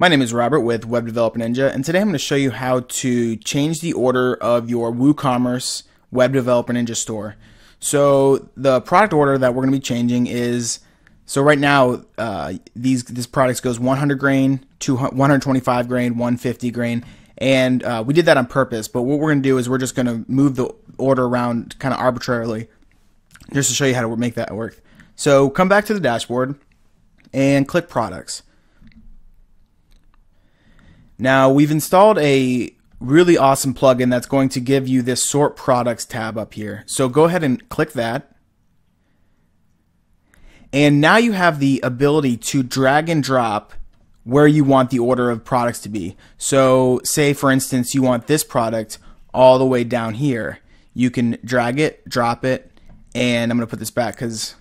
My name is Robert with Web Developer Ninja, and today I'm going to show you how to change the order of your WooCommerce Web Developer Ninja store. So the product order that we're going to be changing is so right now uh, these this product goes 100 grain, 125 grain, 150 grain, and uh, we did that on purpose. But what we're going to do is we're just going to move the order around kind of arbitrarily, just to show you how to make that work. So come back to the dashboard and click products. Now we've installed a really awesome plugin that's going to give you this sort products tab up here. So go ahead and click that. And now you have the ability to drag and drop where you want the order of products to be. So say for instance you want this product all the way down here. You can drag it, drop it, and I'm going to put this back because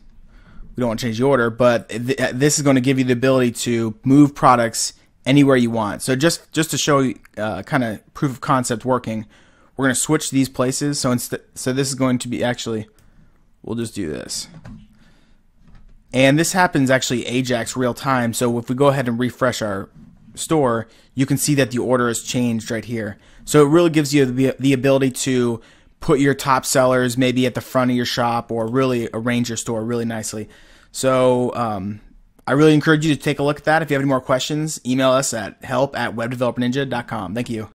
we don't want to change the order, but th this is going to give you the ability to move products anywhere you want. So just just to show you uh, kind of proof of concept working, we're going to switch these places. So instead, so this is going to be actually, we'll just do this. And this happens actually Ajax real time. So if we go ahead and refresh our store, you can see that the order has changed right here. So it really gives you the, the ability to put your top sellers maybe at the front of your shop or really arrange your store really nicely. So um, I really encourage you to take a look at that. If you have any more questions, email us at help at webdeveloperninja.com. Thank you.